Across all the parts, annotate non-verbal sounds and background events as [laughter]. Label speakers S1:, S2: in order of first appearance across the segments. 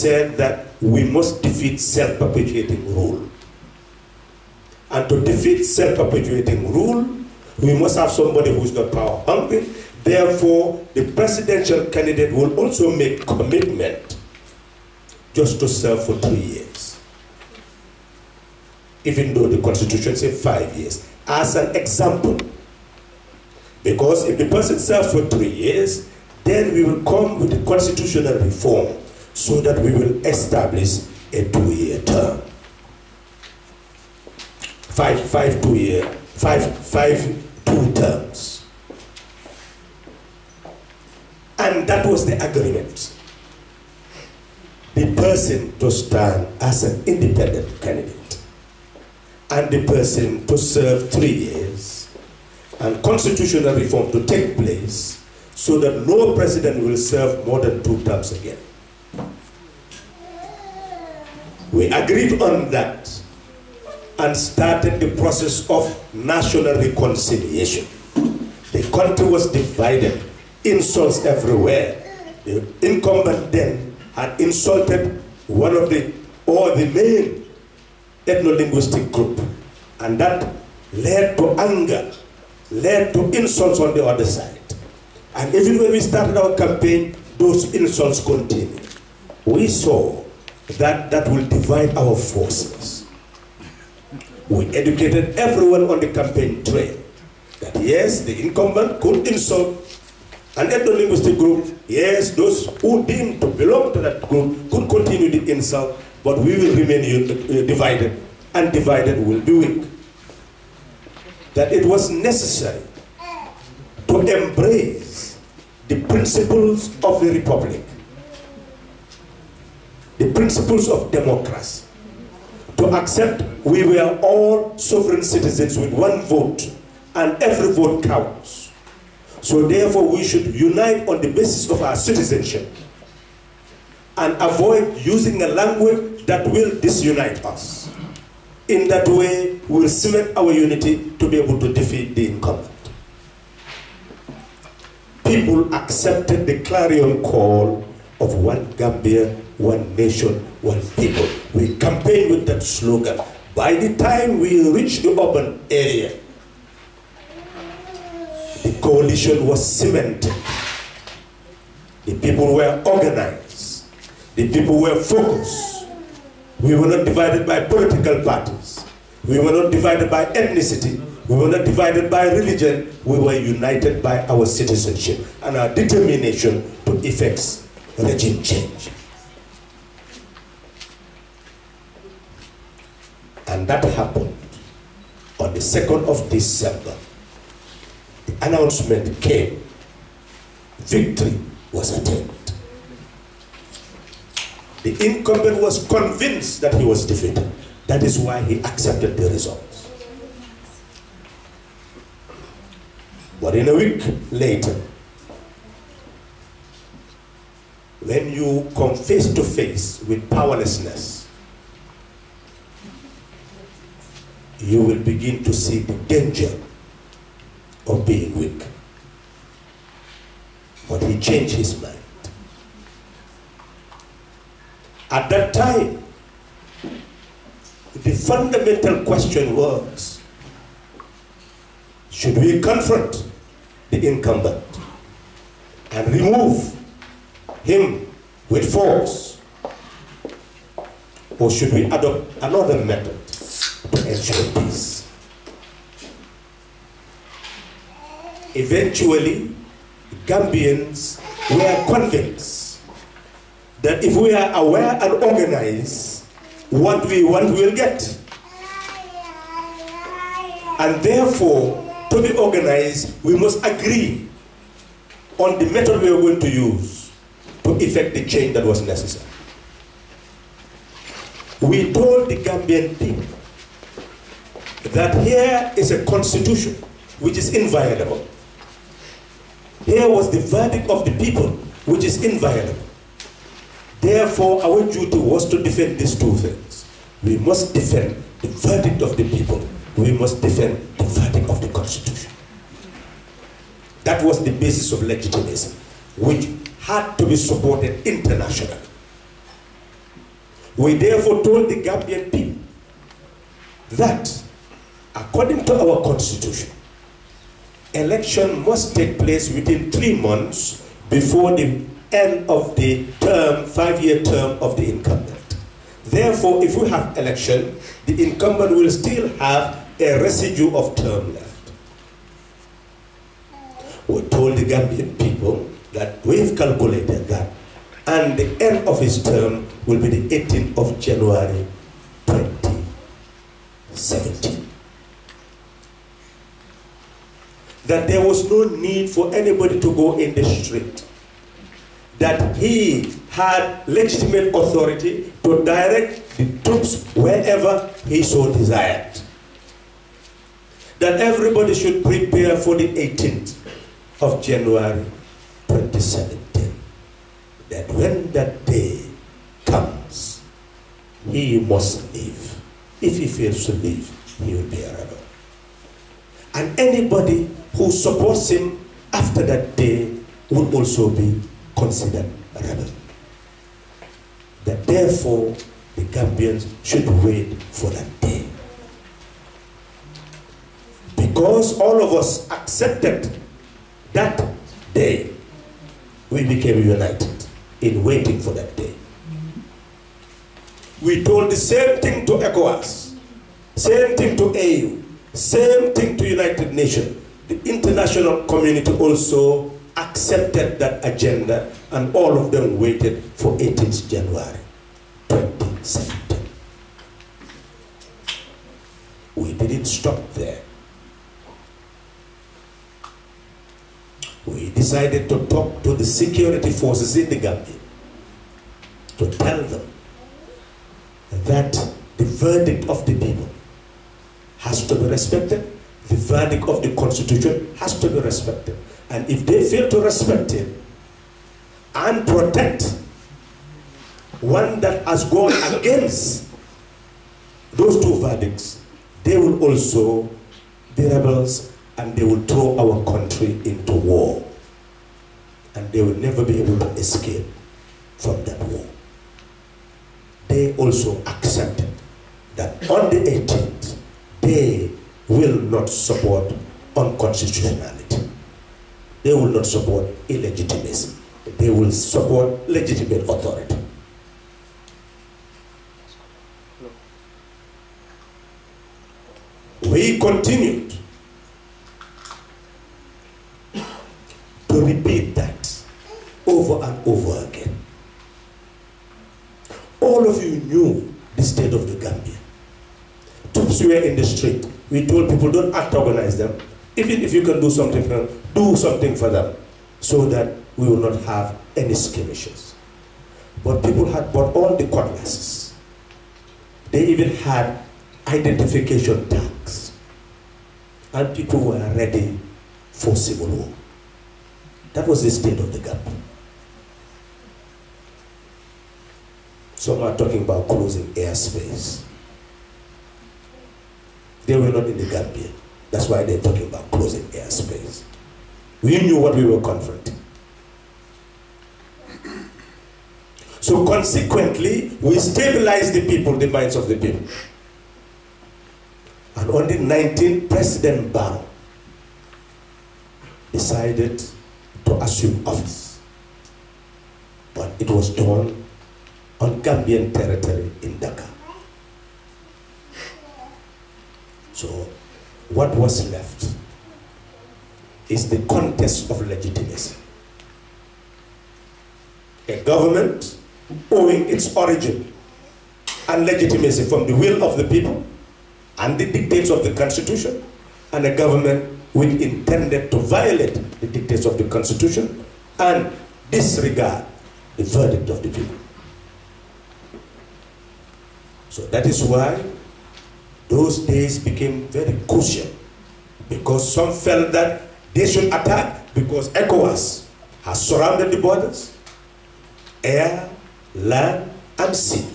S1: said that we must defeat self-perpetuating rule. And to defeat self-perpetuating rule, we must have somebody who's not power hungry. Therefore, the presidential candidate will also make commitment just to serve for three years. Even though the constitution says five years. As an example, because if the person serves for three years, then we will come with a constitutional reform so that we will establish a two-year term. Five, five two-year, five, five two terms. And that was the agreement. The person to stand as an independent candidate and the person to serve three years and constitutional reform to take place so that no president will serve more than two terms again. We agreed on that and started the process of national reconciliation. The country was divided, insults everywhere. The incumbent then had insulted one of the, or the main ethno-linguistic group. And that led to anger, led to insults on the other side. And even when we started our campaign, those insults continued. We saw that that will divide our forces. We educated everyone on the campaign trail that yes, the incumbent could insult an ethno-linguistic group. Yes, those who deemed to belong to that group could continue the insult, but we will remain uh, divided, and divided will be weak. That it was necessary to embrace the principles of the republic the principles of democracy, to accept we were all sovereign citizens with one vote and every vote counts. So therefore we should unite on the basis of our citizenship and avoid using a language that will disunite us. In that way, we will cement our unity to be able to defeat the incumbent. People accepted the clarion call of one Gambia, one nation, one people. We campaigned with that slogan. By the time we reached the urban area, the coalition was cemented. The people were organized. The people were focused. We were not divided by political parties. We were not divided by ethnicity. We were not divided by religion. We were united by our citizenship and our determination to effect regime change. And that happened on the 2nd of December. The announcement came. Victory was attained. The incumbent was convinced that he was defeated. That is why he accepted the results. But in a week later, when you come face to face with powerlessness, you will begin to see the danger of being weak. But he changed his mind. At that time, the fundamental question was, should we confront the incumbent and remove him with force? Or should we adopt another method ensure? Eventually, Gambians were convinced that if we are aware and organized, what we want we'll get. And therefore, to be organized, we must agree on the method we are going to use to effect the change that was necessary. We told the Gambian people that here is a constitution which is inviolable. Here was the verdict of the people which is inviolable. Therefore, our duty was to defend these two things. We must defend the verdict of the people. We must defend the verdict of the Constitution. That was the basis of legitimacy, which had to be supported internationally. We therefore told the Gambian people that according to our constitution, election must take place within three months before the end of the term, five-year term of the incumbent. Therefore, if we have election, the incumbent will still have a residue of term left. We told the Gambian people that we've calculated that and the end of his term will be the 18th of January 2017. That there was no need for anybody to go in the street. That he had legitimate authority to direct the troops wherever he so desired. That everybody should prepare for the 18th of January 2017. That when that day comes, he must leave. If he fails to leave, he will be a rebel. And anybody who supports him after that day will also be considered a rebel. That therefore the Gambians should wait for that day. Because all of us accepted that day, we became united in waiting for that day. We told the same thing to ECOWAS, same thing to AU, same thing to United Nations. The international community also accepted that agenda and all of them waited for 18th January 2017. We didn't stop there. We decided to talk to the security forces in the Gambia to tell them that the verdict of the people has to be respected, the verdict of the constitution has to be respected. And if they fail to respect it and protect one that has gone against those two verdicts, they will also be rebels and they will throw our country into war. And they will never be able to escape from that war. They also accepted that on the 18th, they will not support unconstitutionality. They will not support illegitimacy. They will support legitimate authority. We continued to repeat that over and over again. All of you knew the state of the Gambia. Troops were in the street. We told people don't antagonize them. Even if you can do something for them, do something for them so that we will not have any skirmishes. But people had bought all the cutlasses. They even had identification tags. And people were ready for civil war. That was the state of the Gambia. Some are talking about closing airspace. They were not in the Gambia. That's why they're talking about closing airspace. We knew what we were confronting. So consequently, we stabilized the people, the minds of the people. And on the 19th, President Barrow decided to assume office. But it was done on Gambian territory in Dakar. So what was left is the contest of legitimacy. A government owing its origin and legitimacy from the will of the people and the dictates of the constitution, and a government which intended to violate the dictates of the constitution and disregard the verdict of the people. So that is why those days became very crucial because some felt that they should attack because ECOWAS has surrounded the borders, air, land, and sea.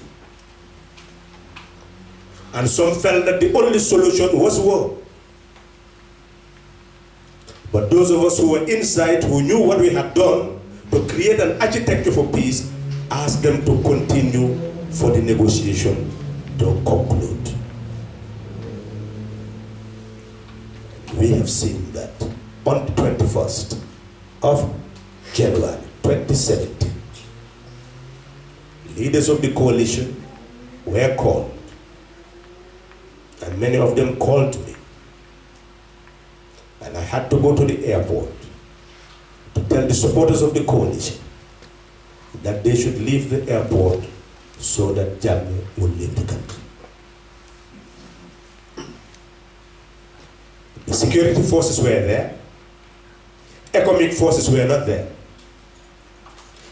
S1: And some felt that the only solution was war. But those of us who were inside, who knew what we had done to create an architecture for peace, asked them to continue for the negotiation to conclude. We have seen that on the 21st of January 2017, leaders of the coalition were called, and many of them called me. And I had to go to the airport to tell the supporters of the coalition that they should leave the airport so that Jammeh will leave the country. Security forces were there. ECOMIG forces were not there.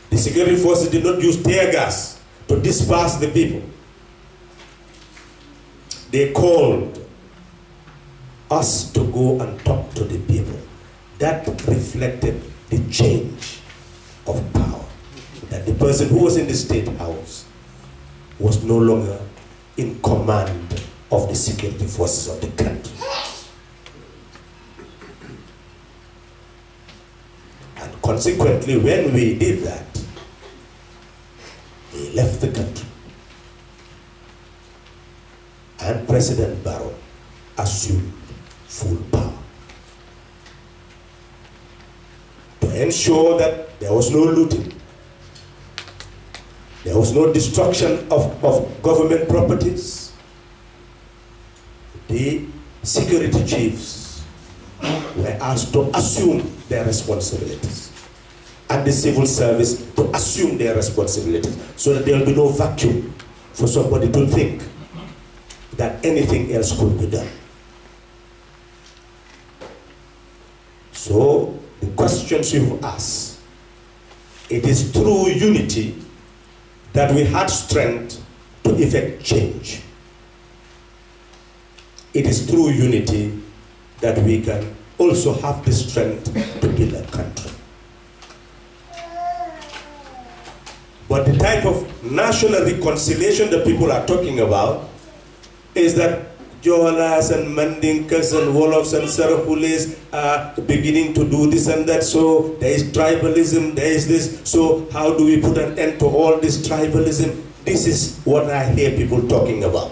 S1: The security forces did not use tear gas to disperse the people. They called us to go and talk to the people. That reflected the change of power. That the person who was in the state house was no longer in command of the security forces of the country. And consequently, when we did that, he left the country. And President Barrow assumed full power. To ensure that there was no looting, there was no destruction of, of government properties, the security chiefs were asked to assume their responsibilities and the civil service to assume their responsibilities so that there will be no vacuum for somebody to think that anything else could be done. So the questions you've asked, it is through unity that we had strength to effect change. It is through unity that we can also have the strength to build a country. But the type of national reconciliation that people are talking about is that Jolas and Mandinkas and Wolofs and Sarahulis are beginning to do this and that. So there is tribalism, there is this. So how do we put an end to all this tribalism? This is what I hear people talking about.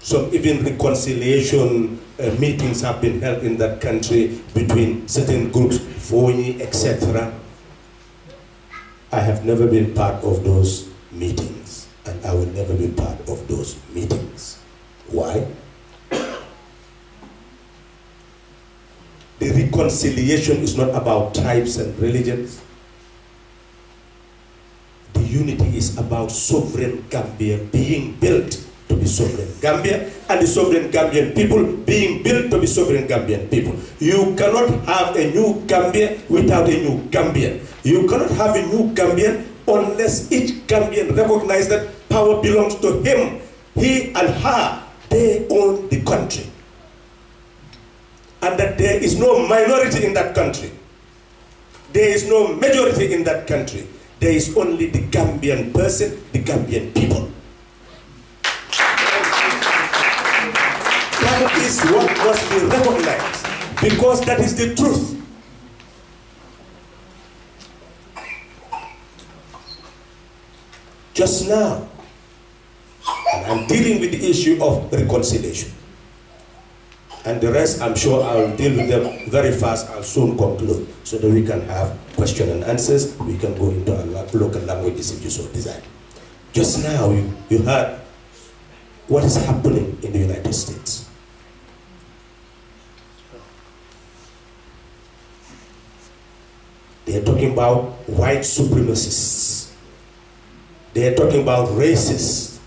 S1: Some even reconciliation uh, meetings have been held in that country between certain groups, Foni, etc. I have never been part of those meetings, and I will never be part of those meetings. Why? The reconciliation is not about tribes and religions. The unity is about sovereign Gambia being built to be sovereign Gambia and the sovereign Gambian people being built to be sovereign Gambian people. You cannot have a new Gambia without a new Gambian. You cannot have a new Gambian unless each Gambian recognizes that power belongs to him. He and her, they own the country. And that there is no minority in that country. There is no majority in that country. There is only the Gambian person, the Gambian people. Is what must be recognized because that is the truth. Just now, I'm dealing with the issue of reconciliation. And the rest, I'm sure I'll deal with them very fast. I'll soon conclude so that we can have question and answers. We can go into our local languages if you so desire. Just now, you, you heard what is happening in the United States. They are talking about white supremacists. They are talking about racists.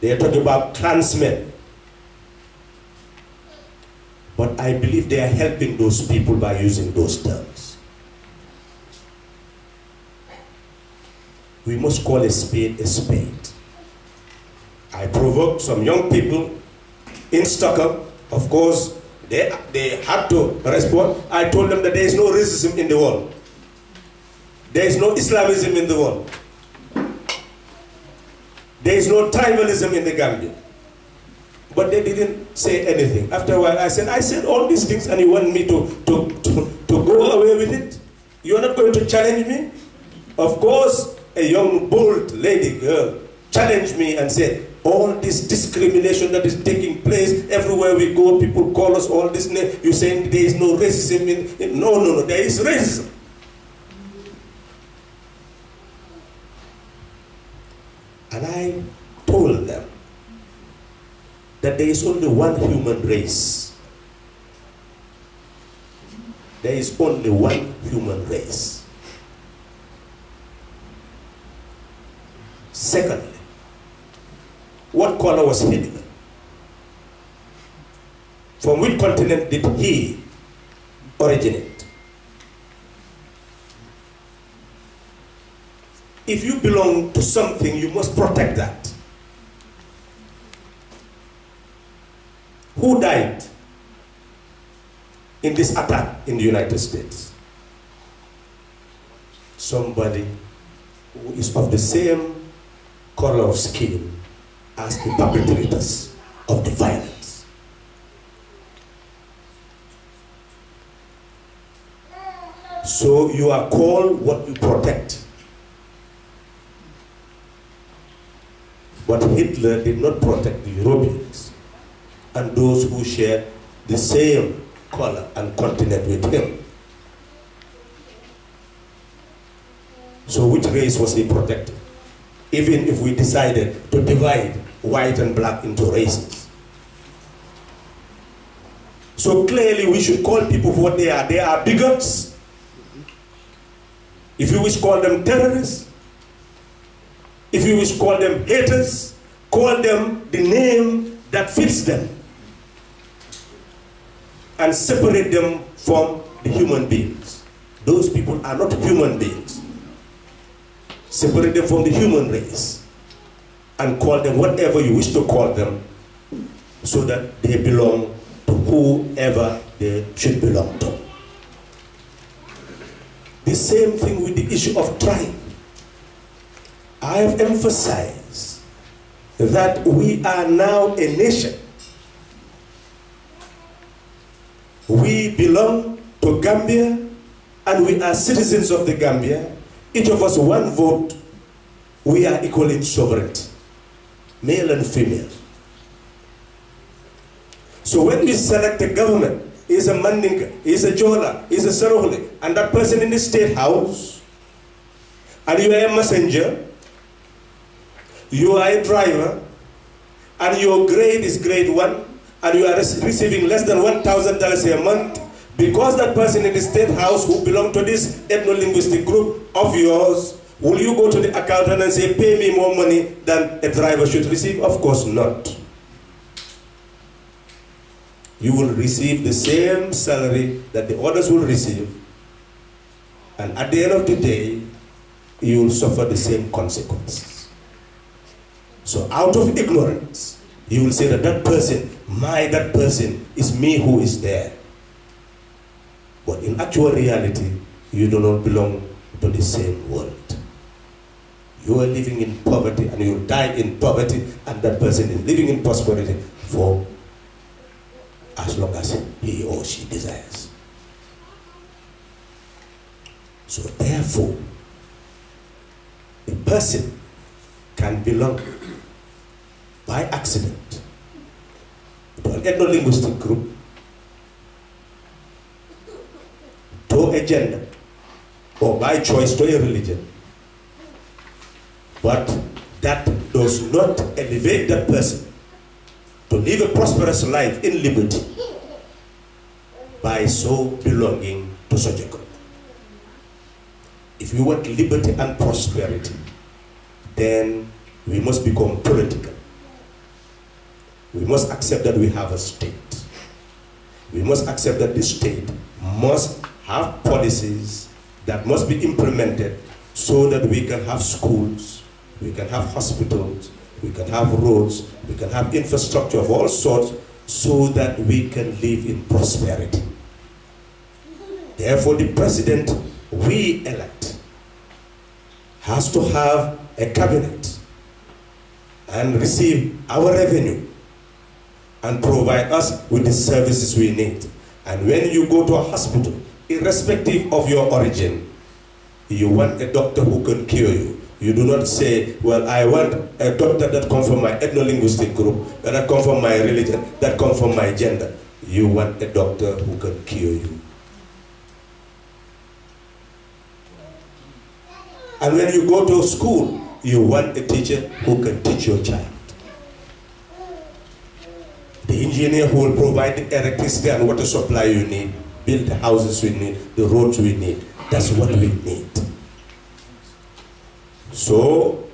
S1: They are talking about Klansmen. But I believe they are helping those people by using those terms. We must call a spade a spade. I provoked some young people in Stockholm. Of course, they, they had to respond. I told them that there is no racism in the world. There is no Islamism in the world. There is no tribalism in the Gambia. But they didn't say anything. After a while, I said, I said all these things and you want me to, to, to, to go away with it? You are not going to challenge me? Of course, a young, bold lady girl challenged me and said, all this discrimination that is taking place everywhere we go, people call us all this name. You're saying there is no racism in, in no, no, no, there is racism. And I told them that there is only one human race. There is only one human race. Secondly, what color was Hitler? From which continent did he originate? If you belong to something, you must protect that. Who died in this attack in the United States? Somebody who is of the same color of skin as the perpetrators of the violence. So you are called what you protect. But Hitler did not protect the Europeans and those who shared the same color and continent with him. So which race was he protecting? Even if we decided to divide white and black into races. So clearly we should call people for what they are. They are bigots. If you wish call them terrorists, if you wish call them haters, call them the name that fits them and separate them from the human beings. Those people are not human beings. Separate them from the human race and call them whatever you wish to call them so that they belong to whoever they should belong to. The same thing with the issue of tribe. I have emphasized that we are now a nation. We belong to Gambia and we are citizens of the Gambia. Each of us one vote. We are equally sovereign, male and female. So when we select a government, is a Mandinka, is a Jola, is a Sarohli, and that person in the state house, and you are a messenger, you are a driver, and your grade is grade one, and you are receiving less than $1,000 a month, because that person in the state house who belong to this ethno-linguistic group of yours, will you go to the accountant and say, pay me more money than a driver should receive? Of course not. You will receive the same salary that the others will receive. And at the end of the day, you will suffer the same consequences. So out of ignorance, you will say that that person, my, that person is me who is there. But in actual reality, you do not belong to the same world. You are living in poverty and you die in poverty and that person is living in prosperity for as long as he or she desires. So therefore, a person can belong by accident to an ethno-linguistic group, to a gender, or by choice to a religion. But that does not elevate that person to live a prosperous life in liberty by so belonging to such a group. If we want liberty and prosperity, then we must become political. We must accept that we have a state. We must accept that the state must have policies that must be implemented so that we can have schools, we can have hospitals, we can have roads, we can have infrastructure of all sorts so that we can live in prosperity. Therefore, the president we elect has to have a cabinet and receive our revenue and provide us with the services we need. And when you go to a hospital, irrespective of your origin, You want a doctor who can cure you. You do not say, well, I want a doctor that comes from my ethno-linguistic group, that comes from my religion, that comes from my gender. You want a doctor who can cure you. And when you go to school, you want a teacher who can teach your child. The engineer who will provide the electricity and water supply you need, build the houses we need, the roads we need. That's what we need. So,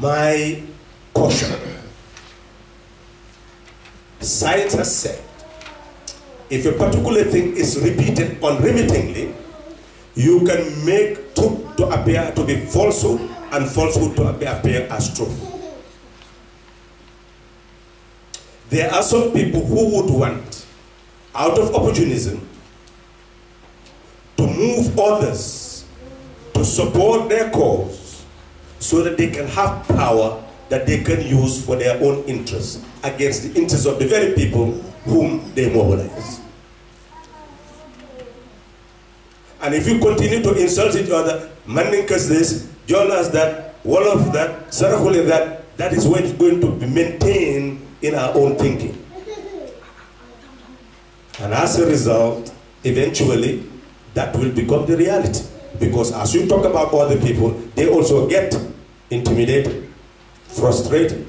S1: my caution. Science has said, if a particular thing is repeated unremittingly, you can make truth to appear to be falsehood and falsehood to appear as truth. There are some people who would want, out of opportunism, to move others to support their cause so that they can have power that they can use for their own interests against the interests of the very people whom they mobilize. And if you continue to insult each other, Mandinkas this, Jolas that, Wolof that, Sarakuli that, that is what is going to be maintained in our own thinking. And as a result, eventually, that will become the reality. Because as you talk about other people, they also get intimidated, frustrated,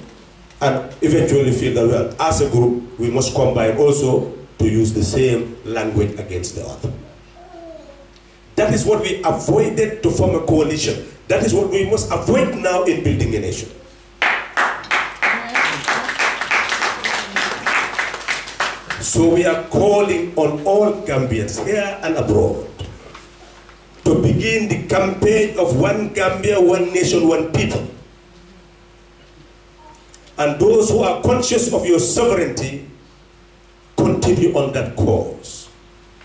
S1: and eventually feel that, well, as a group, we must combine also to use the same language against the other. That is what we avoided to form a coalition. That is what we must avoid now in building a nation. So we are calling on all Gambians here and abroad to begin the campaign of one Gambia, one nation, one people. And those who are conscious of your sovereignty, continue on that course.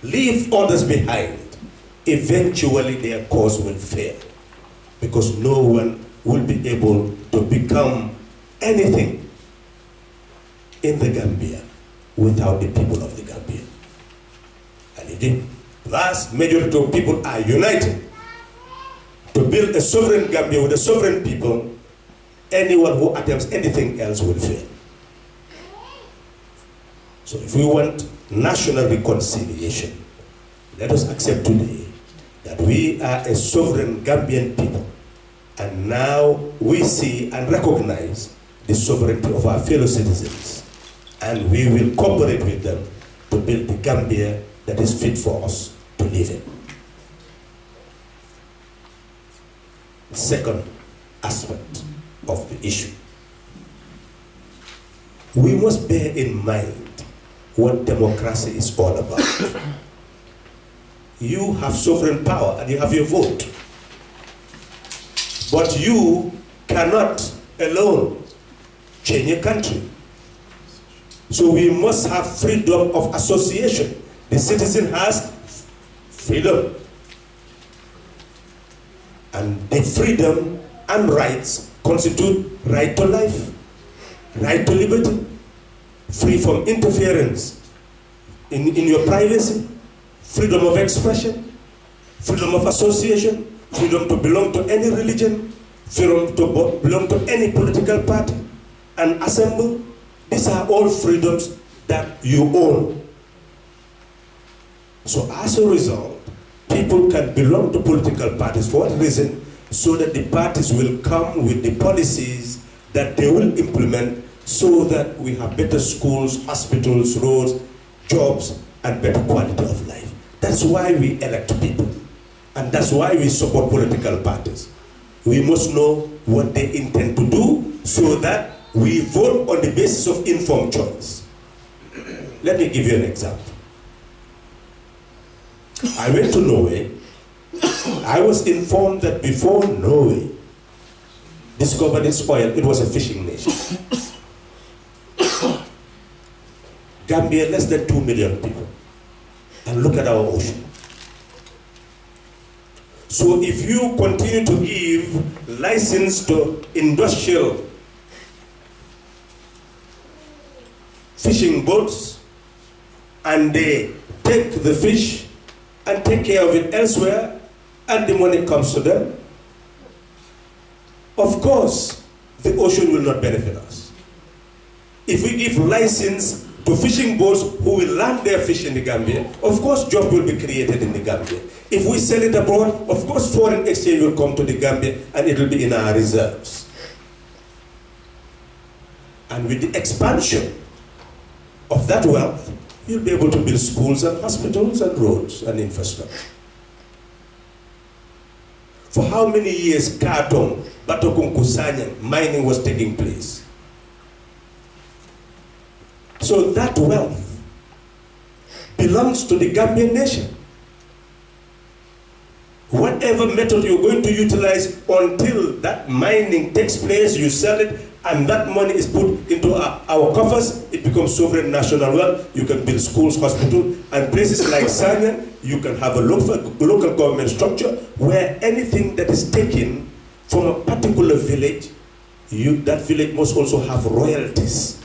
S1: Leave others behind. Eventually their cause will fail. Because no one will be able to become anything in the Gambia without the people of the Gambia. And the vast majority of people are united to build a sovereign Gambia with a sovereign people. Anyone who attempts anything else will fail. So if we want national reconciliation, let us accept today that we are a sovereign Gambian people. And now we see and recognize the sovereignty of our fellow citizens and we will cooperate with them to build the Gambia that is fit for us to live in. Second aspect of the issue. We must bear in mind what democracy is all about. you have sovereign power and you have your vote. But you cannot alone change a country. So we must have freedom of association. The citizen has freedom. And the freedom and rights constitute right to life, right to liberty, free from interference in, in your privacy, freedom of expression, freedom of association, freedom to belong to any religion, freedom to belong to any political party, and assemble these are all freedoms that you own. So as a result, people can belong to political parties for what reason? So that the parties will come with the policies that they will implement so that we have better schools, hospitals, roads, jobs, and better quality of life. That's why we elect people. And that's why we support political parties. We must know what they intend to do so that we vote on the basis of informed choice. Let me give you an example. I went to Norway. I was informed that before Norway discovered its oil, it was a fishing nation. Gambia, less than 2 million people. And look at our ocean. So if you continue to give license to industrial fishing boats and they take the fish and take care of it elsewhere, and the money comes to them, of course, the ocean will not benefit us. If we give license to fishing boats who will land their fish in the Gambia, of course job will be created in the Gambia. If we sell it abroad, of course foreign exchange will come to the Gambia and it will be in our reserves. And with the expansion of that wealth, you'll be able to build schools and hospitals and roads and infrastructure. For how many years Kartong, Batokunku Kusanya, mining was taking place? So that wealth belongs to the Gambian nation. Whatever method you're going to utilize until that mining takes place, you sell it, and that money is put into our, our coffers, it becomes sovereign national wealth. You can build schools, hospitals, and places like Sanyang, you can have a local, local government structure where anything that is taken from a particular village, you, that village must also have royalties.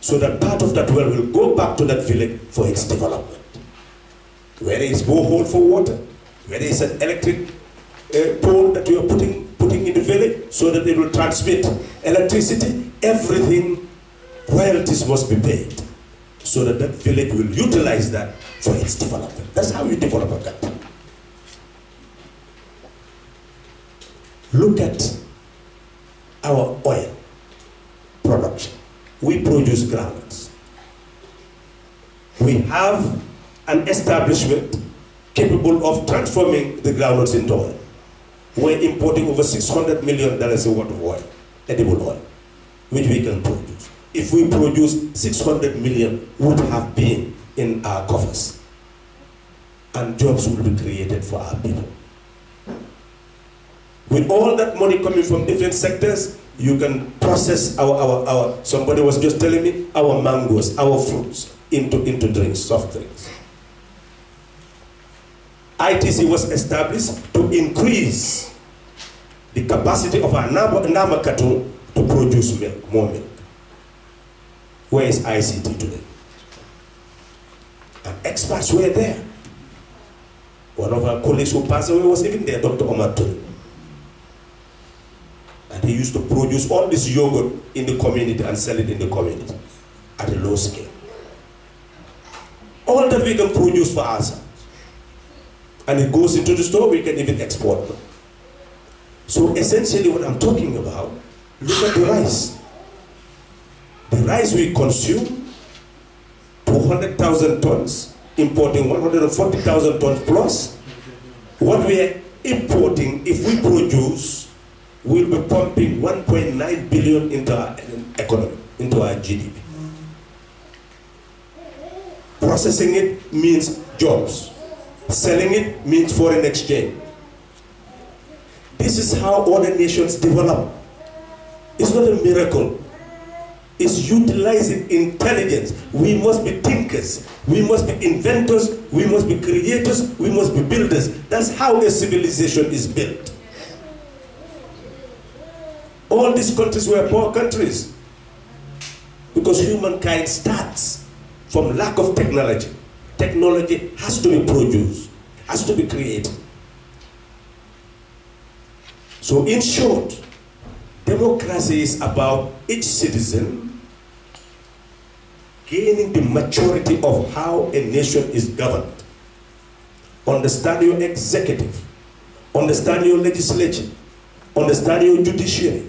S1: So that part of that well will go back to that village for its development. Whether it's borehole for water, whether it's an electric uh, pole that you are putting, putting in the village so that it will transmit electricity, everything, royalties must be paid so that that village will utilize that for its development. That's how you develop a country. Look at our oil production. We produce groundnuts. We have an establishment capable of transforming the groundnuts into oil. We're importing over $600 million worth of oil, edible oil, which we can produce. If we produce 600 million would have been in our coffers. And jobs will be created for our people. With all that money coming from different sectors, you can process our, our, our somebody was just telling me, our mangoes, our fruits into, into drinks, soft drinks. ITC was established to increase the capacity of our Namakatu to produce milk, more milk. Where is ICT today? And experts were there. One of our colleagues who passed away was even there, Dr. Omar And he used to produce all this yogurt in the community and sell it in the community at a low scale. All that we can produce for ourselves. And it goes into the store, we can even export. So essentially what I'm talking about, look at the rice. The rice we consume, 200,000 tons, importing 140,000 tons plus. What we are importing, if we produce, we'll be pumping 1.9 billion into our economy, into our GDP. Processing it means jobs. Selling it means foreign exchange. This is how other nations develop. It's not a miracle. It's utilizing intelligence. We must be thinkers. We must be inventors. We must be creators. We must be builders. That's how a civilization is built. All these countries were poor countries because humankind starts from lack of technology. Technology has to be produced, has to be created. So in short, democracy is about each citizen gaining the maturity of how a nation is governed. Understand your executive, understand your legislature, understand your judiciary,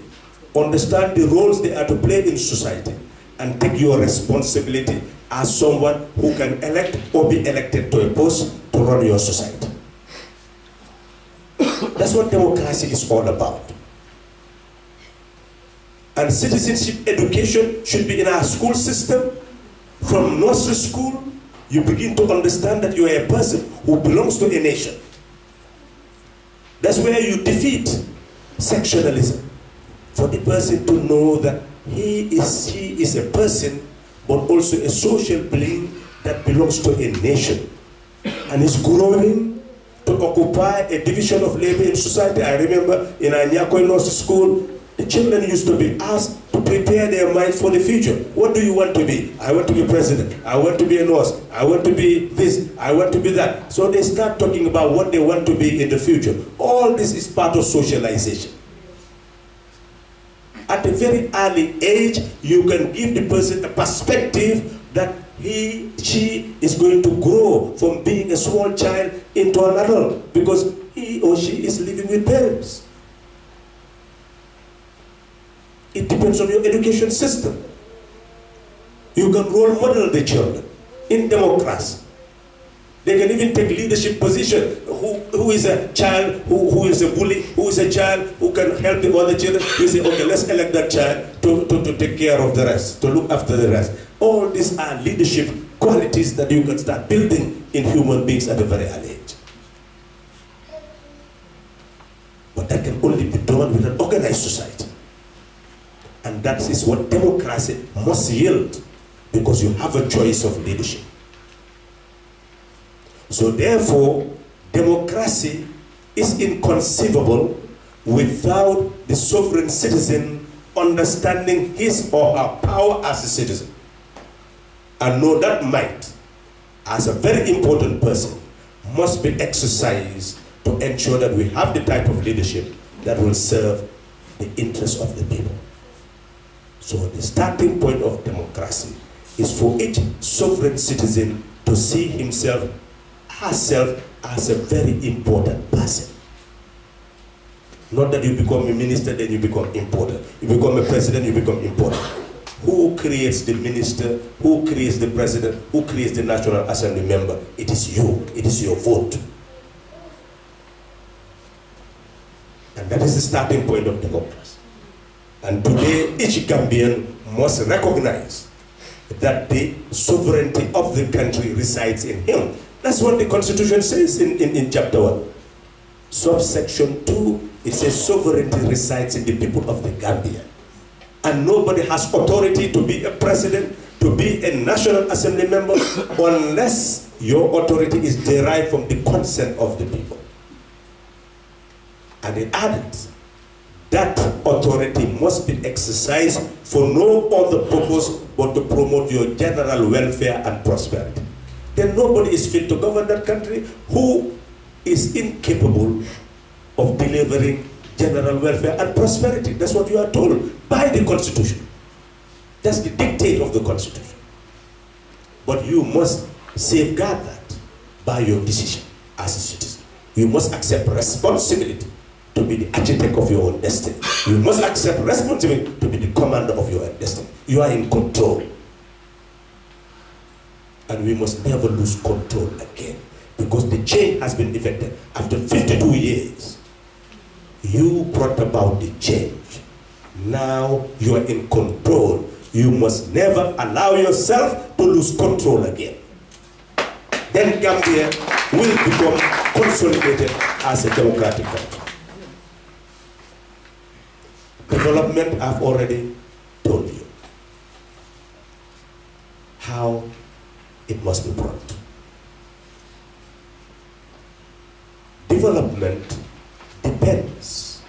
S1: understand the roles they are to play in society, and take your responsibility as someone who can elect or be elected to a post to run your society. That's what democracy is all about. And citizenship education should be in our school system. From nursery school, you begin to understand that you are a person who belongs to a nation. That's where you defeat sectionalism. For the person to know that he is, he is a person, but also a social being that belongs to a nation. And is growing to occupy a division of labor in society. I remember in Anyako Nursery School, The children used to be asked to prepare their minds for the future. What do you want to be? I want to be president. I want to be a nurse. I want to be this. I want to be that. So they start talking about what they want to be in the future. All this is part of socialization. At a very early age, you can give the person a perspective that he, she is going to grow from being a small child into an adult because he or she is living with parents. It depends on your education system. You can role model the children in democracy. They can even take leadership position. Who, who is a child who, who is a bully, who is a child who can help the other children. You say, okay, let's elect that child to, to, to take care of the rest, to look after the rest. All these are leadership qualities that you can start building in human beings at a very early age. But that can only be done with an organized society. And that is what democracy must yield because you have a choice of leadership. So therefore, democracy is inconceivable without the sovereign citizen understanding his or her power as a citizen. And know that might, as a very important person, must be exercised to ensure that we have the type of leadership that will serve the interests of the people. So the starting point of democracy is for each sovereign citizen to see himself, herself, as a very important person. Not that you become a minister, then you become important. You become a president, you become important. Who creates the minister? Who creates the president? Who creates the National Assembly member? It is you. It is your vote. And that is the starting point of democracy. And today, each Gambian must recognize that the sovereignty of the country resides in him. That's what the Constitution says in, in, in chapter 1. Subsection 2, it says sovereignty resides in the people of the Gambia. And nobody has authority to be a president, to be a National Assembly member, [coughs] unless your authority is derived from the consent of the people. And it added, that authority must be exercised for no other purpose but to promote your general welfare and prosperity. Then nobody is fit to govern that country who is incapable of delivering general welfare and prosperity. That's what you are told by the Constitution. That's the dictate of the Constitution. But you must safeguard that by your decision as a citizen. You must accept responsibility to be the architect of your own destiny. You must accept responsibility to be the commander of your own destiny. You are in control. And we must never lose control again. Because the change has been effected. After 52 years, you brought about the change. Now you are in control. You must never allow yourself to lose control again. Then Gambia will become consolidated as a democratic country. Development, I've already told you how it must be brought. Development depends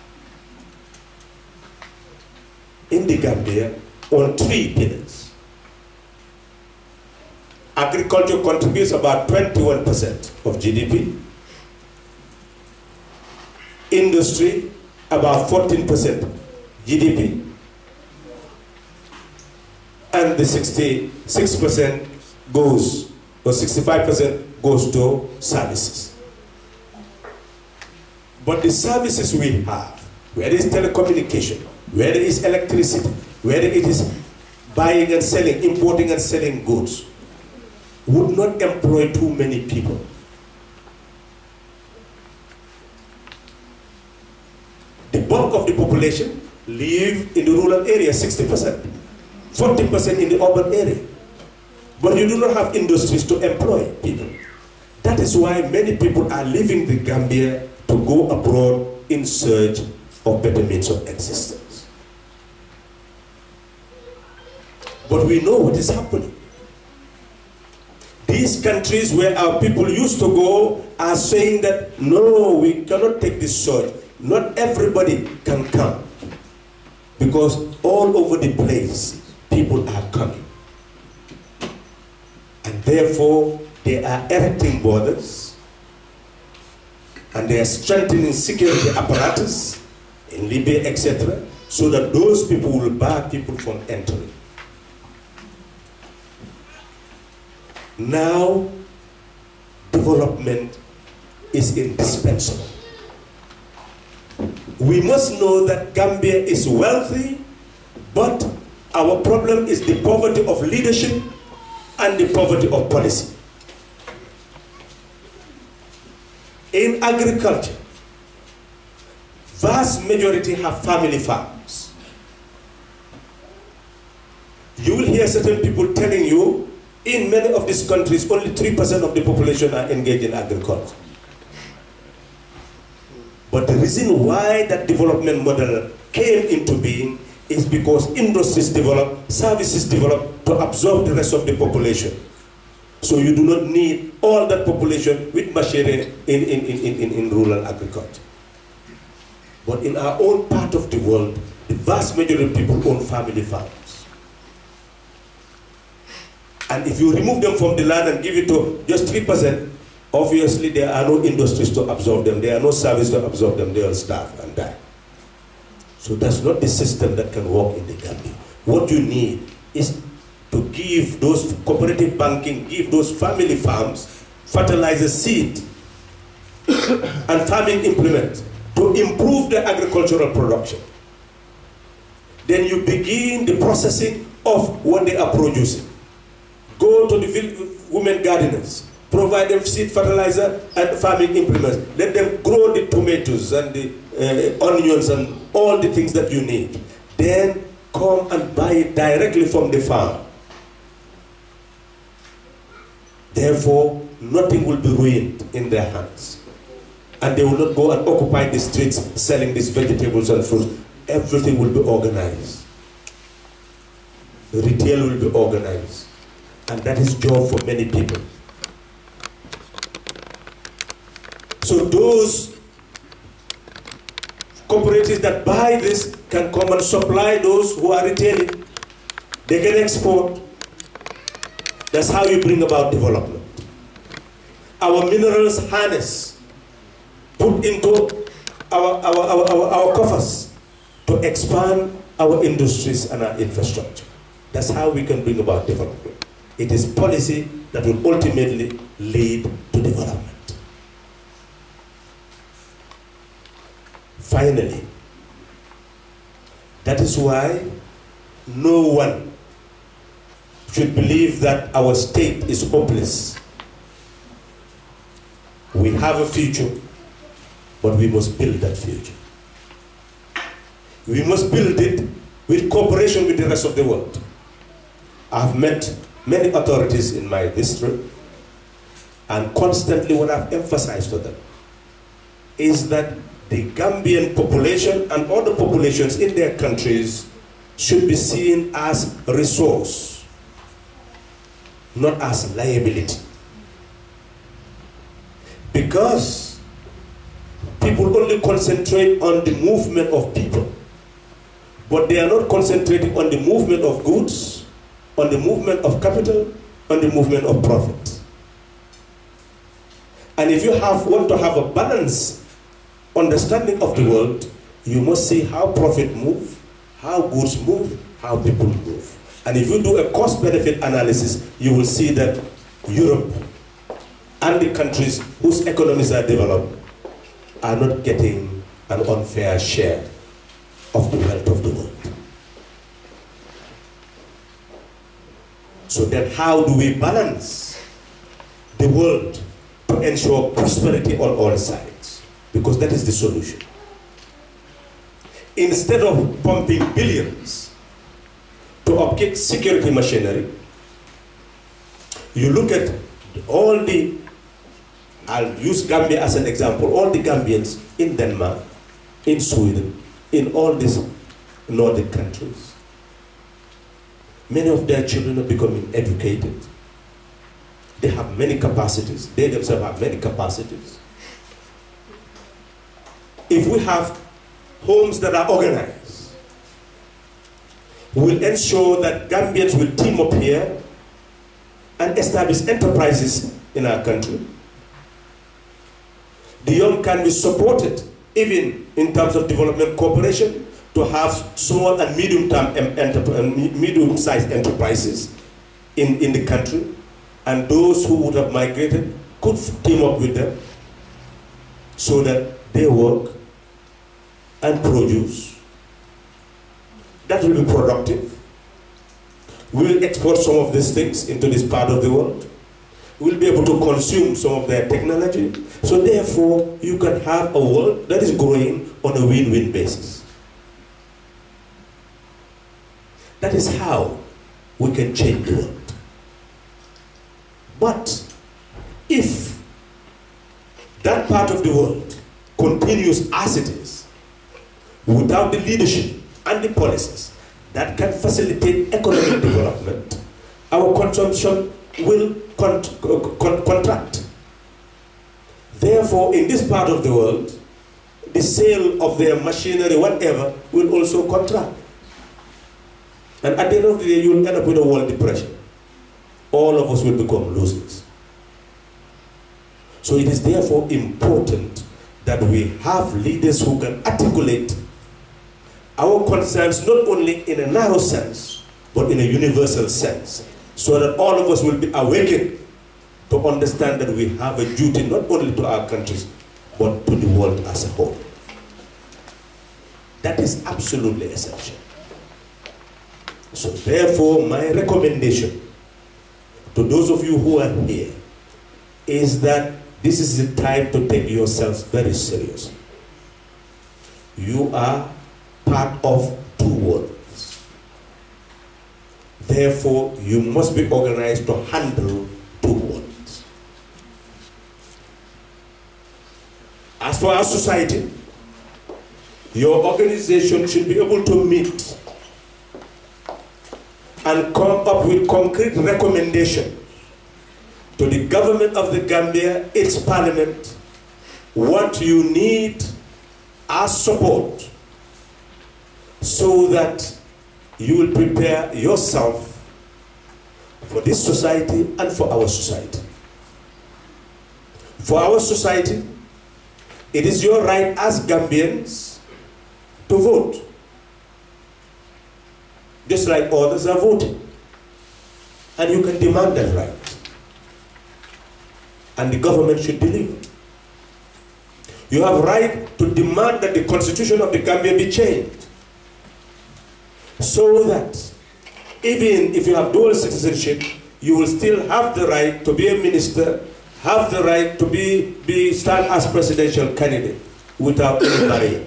S1: in the Gambia on three pillars. Agriculture contributes about 21% of GDP. Industry, about 14% GDP. And the 66% goes, or 65% goes to services. But the services we have, whether it's telecommunication, whether it's electricity, whether it is buying and selling, importing and selling goods, would not employ too many people. The bulk of the population live in the rural area, 60%, 40% in the urban area. But you do not have industries to employ people. That is why many people are leaving the Gambia to go abroad in search of better means of existence. But we know what is happening. These countries where our people used to go are saying that no, we cannot take this search. Not everybody can come. Because all over the place, people are coming. And therefore, they are erecting borders and they are strengthening security apparatus in Libya, etc., so that those people will bar people from entering. Now, development is indispensable. We must know that Gambia is wealthy, but our problem is the poverty of leadership and the poverty of policy. In agriculture, vast majority have family farms. You will hear certain people telling you, in many of these countries, only 3% of the population are engaged in agriculture. But the reason why that development model came into being is because industries develop, services develop to absorb the rest of the population. So you do not need all that population with machinery in, in, in, in, in rural agriculture. But in our own part of the world, the vast majority of people own family farms. And if you remove them from the land and give it to just 3%, obviously there are no industries to absorb them, there are no services to absorb them, they will starve and die. So that's not the system that can work in the Gambia. What you need is to give those cooperative banking, give those family farms fertilizer seed [coughs] and farming implements to improve the agricultural production. Then you begin the processing of what they are producing. Go to the women gardeners, provide them seed fertilizer and farming implements. Let them grow the tomatoes and the uh, onions and all the things that you need. Then come and buy it directly from the farm. Therefore, nothing will be ruined in their hands. And they will not go and occupy the streets selling these vegetables and fruits. Everything will be organized. Retail will be organized. And that is job for many people. So those cooperatives that buy this can come and supply those who are retailing. They can export. That's how you bring about development. Our minerals harness, put into our, our, our, our, our coffers to expand our industries and our infrastructure. That's how we can bring about development. It is policy that will ultimately lead to development. Finally, that is why no one should believe that our state is hopeless. We have a future, but we must build that future. We must build it with cooperation with the rest of the world. I've met many authorities in my district, and constantly what I've emphasized to them is that the Gambian population and other populations in their countries should be seen as resource not as liability. Because people only concentrate on the movement of people, but they are not concentrating on the movement of goods, on the movement of capital, on the movement of profit. And if you have, want to have a balanced understanding of the hmm. world, you must see how profit move, how goods move, how people move. And if you do a cost benefit analysis, you will see that Europe and the countries whose economies are developed are not getting an unfair share of the wealth of the world. So then how do we balance the world to ensure prosperity on all sides? Because that is the solution. Instead of pumping billions to upkeep security machinery. You look at all the, I'll use Gambia as an example, all the Gambians in Denmark, in Sweden, in all these Nordic countries. Many of their children are becoming educated. They have many capacities. They themselves have many capacities. If we have homes that are organized, we will ensure that Gambians will team up here and establish enterprises in our country. The young can be supported, even in terms of development cooperation, to have small and medium-term medium-sized enterprises in, in the country. And those who would have migrated could team up with them so that they work and produce. That will be productive. We will export some of these things into this part of the world. We'll be able to consume some of their technology. So therefore, you can have a world that is growing on a win-win basis. That is how we can change the world. But if that part of the world continues as it is, without the leadership and the policies that can facilitate economic [coughs] development, our consumption will con con contract. Therefore, in this part of the world, the sale of their machinery, whatever, will also contract. And at the end of the day, you'll end up with a world depression. All of us will become losers. So it is therefore important that we have leaders who can articulate our concerns not only in a narrow sense, but in a universal sense, so that all of us will be awakened to understand that we have a duty not only to our countries, but to the world as a whole. That is absolutely essential. So therefore, my recommendation to those of you who are here is that this is the time to take yourselves very seriously. You are part of two worlds. Therefore, you must be organized to handle two worlds. As for our society, your organization should be able to meet and come up with concrete recommendations to the government of the Gambia, its parliament, what you need as support so that you will prepare yourself for this society and for our society. For our society, it is your right as Gambians to vote. Just like others are voting. And you can demand that right. And the government should deliver. You have right to demand that the constitution of the Gambia be changed. So that even if you have dual citizenship, you will still have the right to be a minister, have the right to be, be stand as presidential candidate without any [coughs] barrier.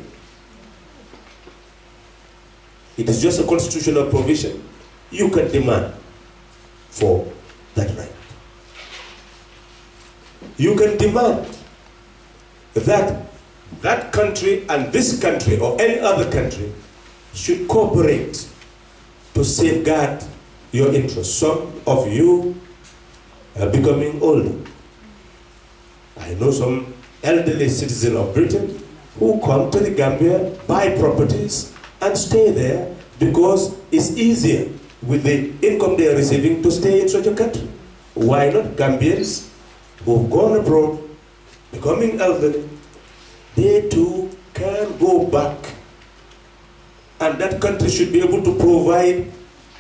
S1: It is just a constitutional provision. You can demand for that right. You can demand that that country and this country or any other country should cooperate to safeguard your interests. Some of you are becoming older. I know some elderly citizens of Britain who come to the Gambia, buy properties, and stay there because it's easier with the income they are receiving to stay in such a country. Why not Gambians who've gone abroad, becoming elderly, they too can go back. And that country should be able to provide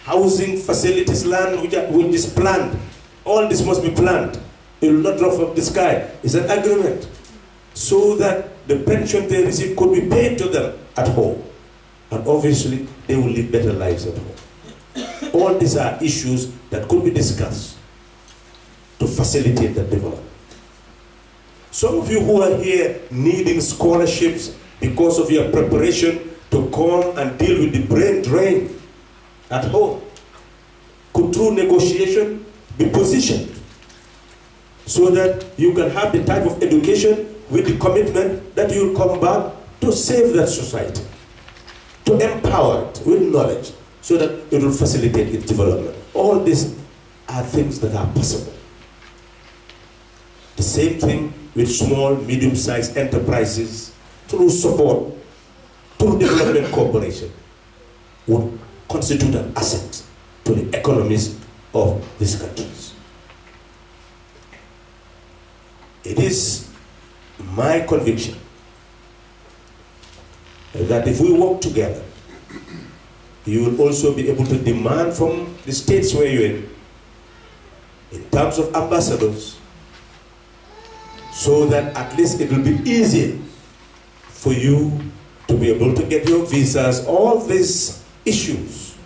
S1: housing facilities, land which, are, which is planned. All this must be planned. It will not drop from the sky. It's an agreement. So that the pension they receive could be paid to them at home. And obviously, they will live better lives at home. All these are issues that could be discussed to facilitate that development. Some of you who are here needing scholarships because of your preparation to come and deal with the brain drain at home could through negotiation be positioned so that you can have the type of education with the commitment that you'll come back to save that society to empower it with knowledge so that it will facilitate its development. All these are things that are possible. The same thing with small, medium-sized enterprises through support, through development cooperation would constitute an asset to the economies of these countries. It is my conviction that if we work together, you will also be able to demand from the states where you're in, in terms of ambassadors, so that at least it will be easier for you to be able to get your visas. All these issues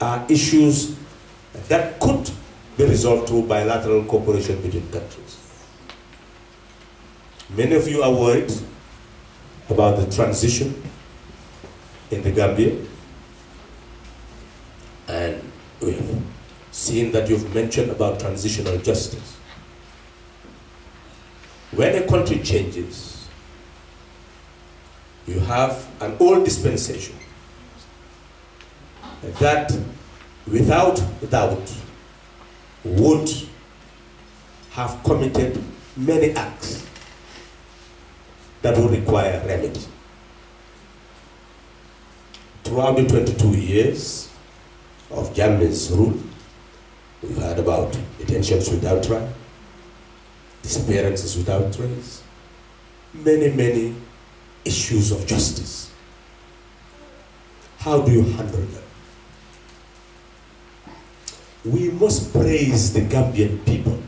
S1: are issues that could be resolved through bilateral cooperation between countries. Many of you are worried about the transition in the Gambia. And we've seen that you've mentioned about transitional justice. When a country changes, you have an old dispensation that without doubt would have committed many acts that will require remedy. Throughout the 22 years of Jammeh's rule, we've heard about detentions without trial, disappearances without trace, many, many issues of justice. How do you handle them? We must praise the Gambian people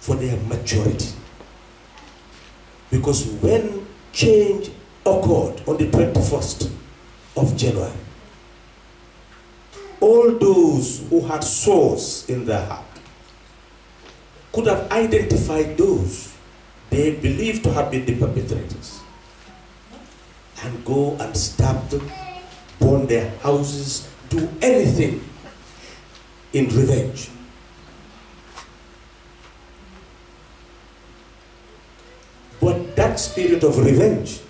S1: for their maturity. Because when change occurred on the 21st of January, all those who had sores in their heart could have identified those they believed to have been the perpetrators and go and stab them, burn their houses, do anything in revenge. But that spirit of revenge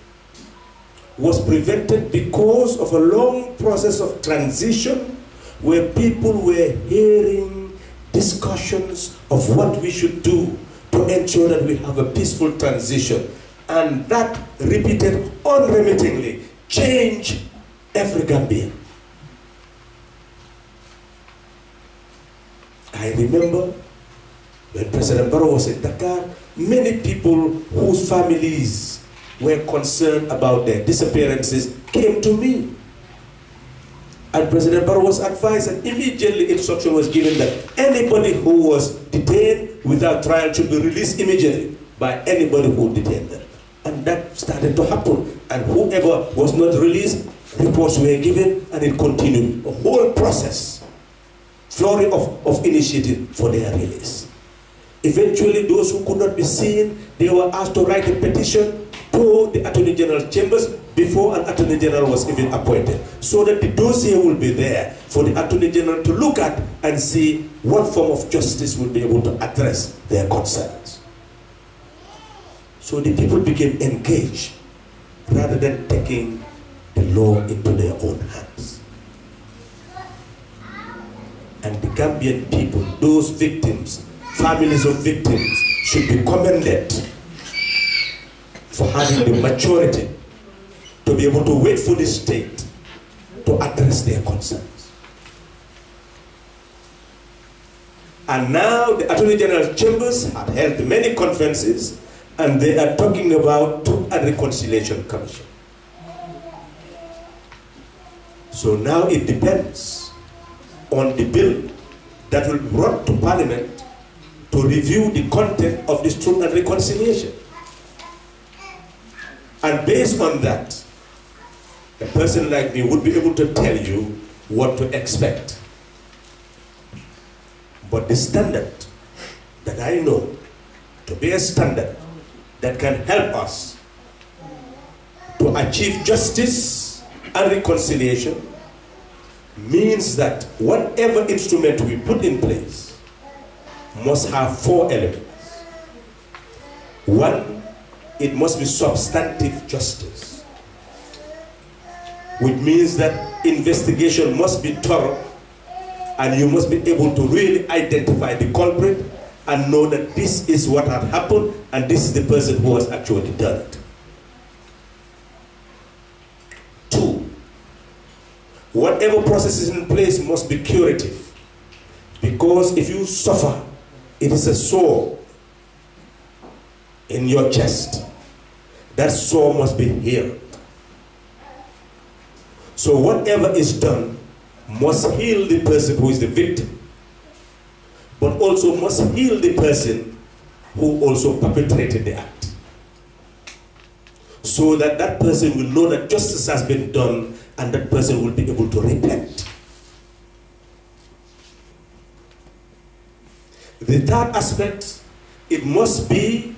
S1: was prevented because of a long process of transition where people were hearing discussions of what we should do to ensure that we have a peaceful transition. And that repeated unremittingly change every Gambian. I remember when President Barrow was in Dakar, many people whose families were concerned about their disappearances came to me. And President Barrow was advised and immediately instruction was given that anybody who was detained without trial should be released immediately by anybody who detained them. And that started to happen. And whoever was not released, reports were given and it continued. A whole process, flurry of, of initiative for their release. Eventually, those who could not be seen, they were asked to write a petition to the Attorney General chambers before an Attorney General was even appointed. So that the dossier will be there for the Attorney General to look at and see what form of justice will be able to address their concerns. So the people became engaged rather than taking the law into their own hands. And the Gambian people, those victims, families of victims, should be commended for having the maturity to be able to wait for the state to address their concerns. And now the Attorney General Chambers have held many conferences and they are talking about Truth and Reconciliation Commission. So now it depends on the bill that will be brought to Parliament to review the content of this Truth and Reconciliation. And based on that, a person like me would be able to tell you what to expect. But the standard that I know to be a standard that can help us to achieve justice and reconciliation means that whatever instrument we put in place must have four elements. One, it must be substantive justice, which means that investigation must be thorough and you must be able to really identify the culprit and know that this is what had happened and this is the person who has actually done it. Two, whatever process is in place must be curative. Because if you suffer, it is a sore in your chest. That sore must be healed. So whatever is done must heal the person who is the victim, but also must heal the person who also perpetrated the act. So that that person will know that justice has been done and that person will be able to repent. The third aspect, it must be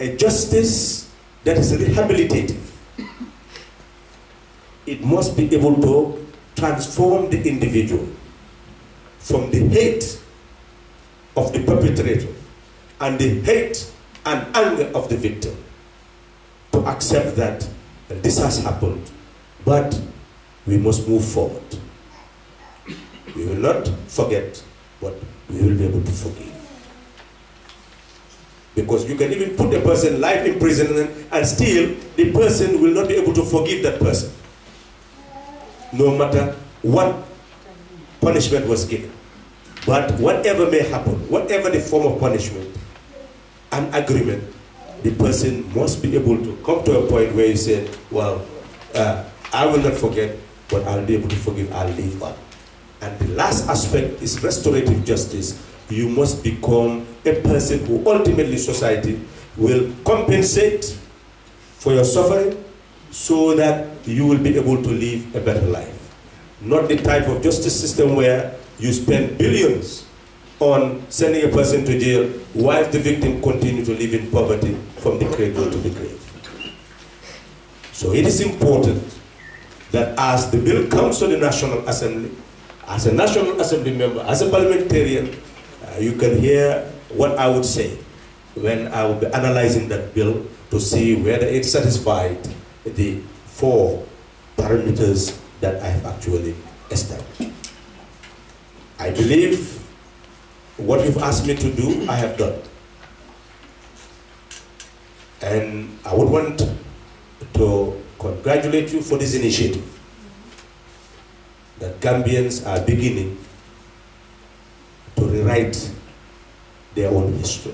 S1: a justice that is rehabilitative. It must be able to transform the individual from the hate of the perpetrator and the hate and anger of the victim to accept that this has happened, but we must move forward. We will not forget, but we will be able to forgive. Because you can even put a person life in prison and still the person will not be able to forgive that person. No matter what punishment was given. But whatever may happen, whatever the form of punishment, an agreement, the person must be able to come to a point where you say, well, uh, I will not forget, but I'll be able to forgive, I'll leave on. And the last aspect is restorative justice. You must become a person who ultimately society will compensate for your suffering so that you will be able to live a better life. Not the type of justice system where you spend billions on sending a person to jail while the victim continue to live in poverty from the cradle to the grave. So it is important that as the bill comes to the National Assembly, as a National Assembly member, as a parliamentarian, uh, you can hear what I would say when I will be analyzing that bill to see whether it satisfied the four parameters that I have actually established. I believe what you've asked me to do, I have done. And I would want to congratulate you for this initiative that Gambians are beginning to rewrite their own history.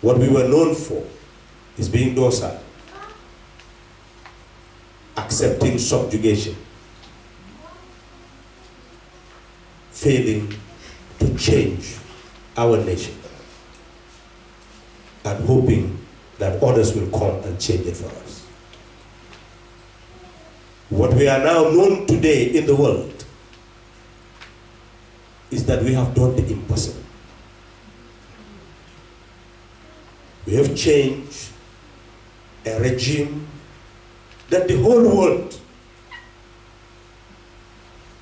S1: What we were known for is being docile, accepting subjugation, failing to change our nation, and hoping that others will come and change it for us. What we are now known today in the world is that we have done the impossible. We have changed a regime that the whole world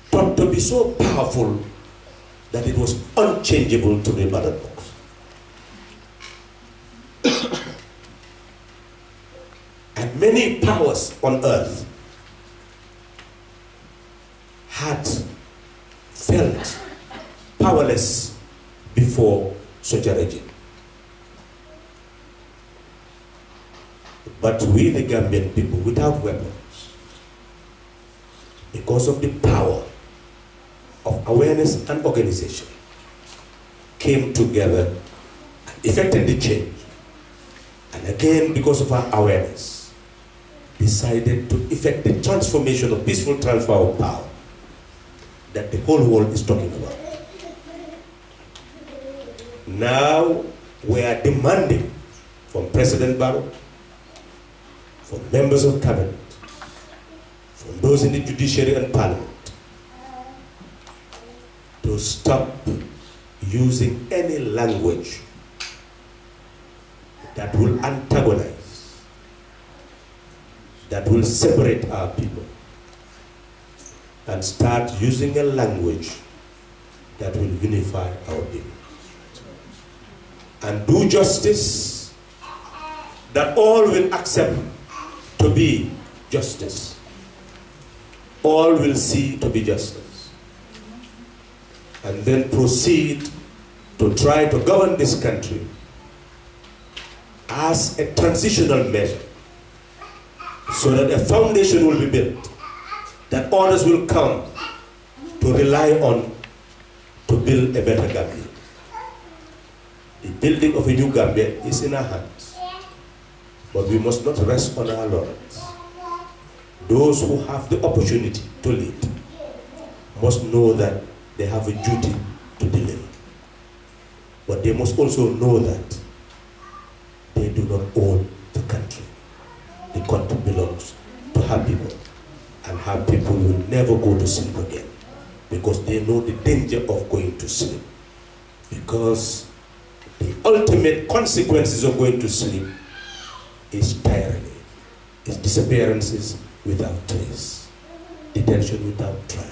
S1: thought to be so powerful that it was unchangeable to the ballot box. [coughs] and many powers on earth had felt powerless before such a regime. But we, the Gambian people, without weapons, because of the power of awareness and organization, came together and effected the change. And again, because of our awareness, decided to effect the transformation of peaceful transfer of power that the whole world is talking about. Now we are demanding from President Barrow, from members of cabinet, from those in the judiciary and parliament, to stop using any language that will antagonize, that will separate our people, and start using a language that will unify our people. And do justice that all will accept to be justice. All will see to be justice. And then proceed to try to govern this country as a transitional measure so that a foundation will be built that others will come to rely on to build a better Gambia. The building of a new Gambia is in our hands, but we must not rest on our laurels. Those who have the opportunity to lead must know that they have a duty to deliver. But they must also know that they do not own the country. The country belongs to her people. And her people will never go to sleep again because they know the danger of going to sleep. Because the ultimate consequences of going to sleep is tyranny, is disappearances without trace, detention without trial.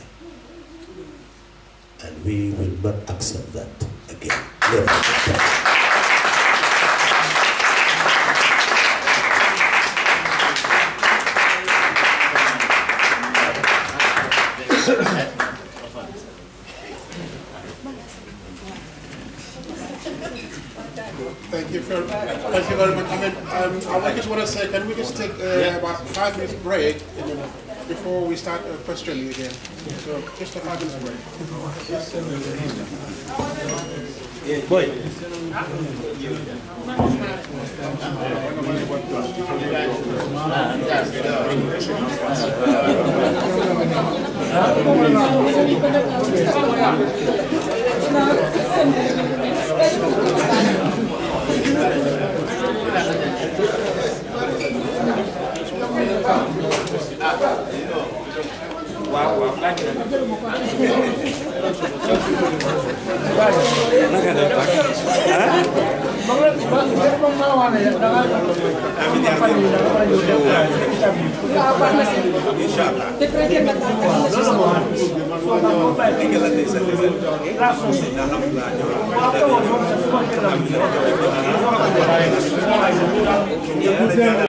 S1: And we will not accept that again. Never.
S2: I just want to say, can we just take uh, yeah. about five minutes break before we start uh, questioning again? So just a five minutes break. Wait. waaw waaw laaj na naka la baax ah.
S1: incha allah.